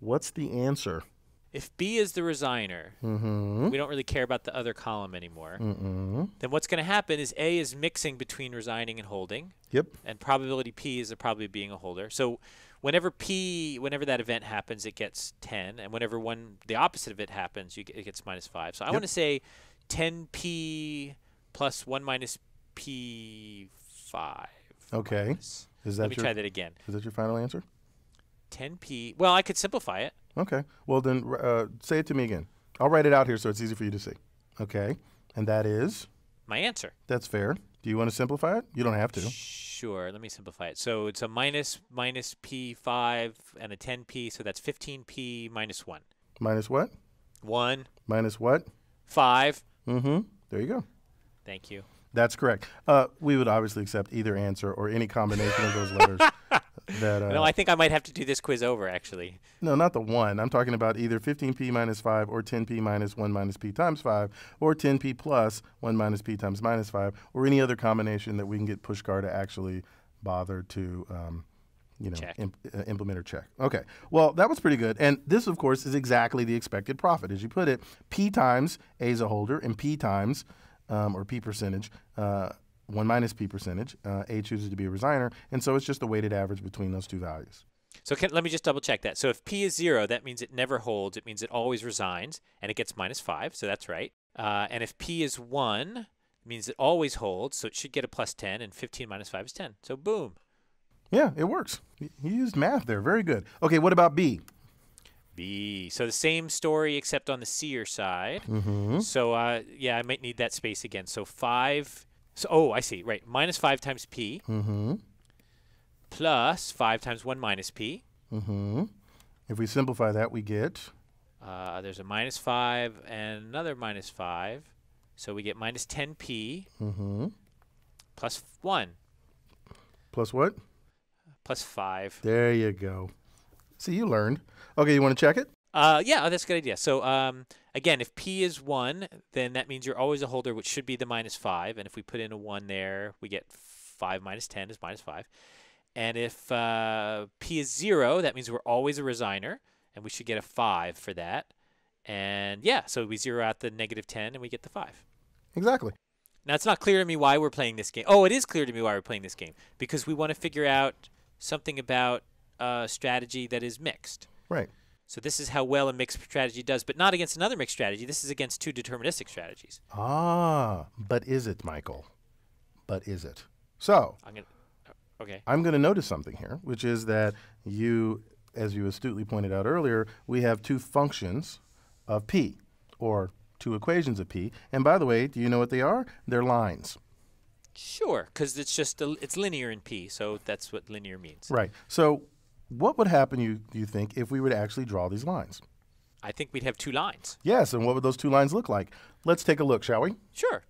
What's the answer? If B is the resigner, Mm-hmm. we don't really care about the other column anymore. Mm-hmm. Then what's going to happen is A is mixing between resigning and holding, Yep. and probability P is the probability of being a holder. So whenever P, whenever that event happens, it gets 10, and whenever one the opposite of it happens, you get, it gets minus 5. So I Yep. want to say 10P plus 1 minus P5. Okay. minus- Is that Let me your try that again. is that your final answer? 10P. Well, I could simplify it. Okay. Well then, uh, say it to me again. I'll write it out here so it's easy for you to see. Okay. And that is My answer. that's fair. Do you want to simplify it? You don't have to. Sure. Let me simplify it. So it's a minus minus P5 and a 10P, so that's 15P minus 1. Minus what? 1, Minus what? 5. Mm-hmm. There you go. Thank you. That's correct. Uh, we would obviously accept either answer or any combination of those letters. That uh, no, I think I might have to do this quiz over, actually. no, not the one. I'm talking about either 15p minus 5 or 10p minus 1 minus p times 5 or 10p plus 1 minus p times minus 5 or any other combination that we can get Pushkar to actually bother to, um, you know, imp- uh, implement or check. Okay. Well, that was pretty good. And this, of course, is exactly the expected profit. As you put it, p times a is a holder and p times, um, or p percentage, uh, 1 minus p percentage, uh, a chooses to be a resigner. And so it's just the weighted average between those two values. So can, let me just double check that. So if P is 0, that means it never holds. It means it always resigns, and it gets minus 5, so that's right. Uh, and if P is 1, it means it always holds, so it should get a plus 10, and 15 minus 5 is 10. So boom. Yeah, it works. You used math there. Very good. Okay, what about B? B. So the same story except on the seer side. Mm-hmm. So uh, yeah, I might need that space again. So 5. So, oh, I see. Right. Minus 5 times P Mm-hmm. plus 5 times 1 minus P. Mm-hmm. If we simplify that, we get Uh, there's a minus 5 and another minus 5. So we get minus 10P mm-hmm. plus 1 plus what? plus 5. There you go. See, you learned. Okay, you want to check it? Uh, yeah, oh, that's a good idea. So um, again, if P is 1, then that means you're always a holder, which should be the minus 5. And if we put in a 1 there, we get 5 minus 10 is minus 5. And if uh, P is 0, that means we're always a resigner, and we should get a 5 for that. And yeah, so we zero out the negative 10 and we get the 5. Exactly. Now, it's not clear to me why we're playing this game. Oh, it is clear to me why we're playing this game. Because we want to figure out something about a strategy that is mixed. Right. So this is how well a mixed strategy does, but not against another mixed strategy. This is against two deterministic strategies. Ah, but is it, Michael? But is it? So I'm gonna. Okay. I'm going to notice something here, which is that you, as you astutely pointed out earlier, we have two functions of p, or two equations of p. And by the way, do you know what they are? They're lines. Sure, because it's just a, it's linear in p, so that's what linear means. Right. So what would happen, you, you think, if we were to actually draw these lines? I think we'd have two lines. Yes, and what would those two lines look like? Let's take a look, shall we? Sure.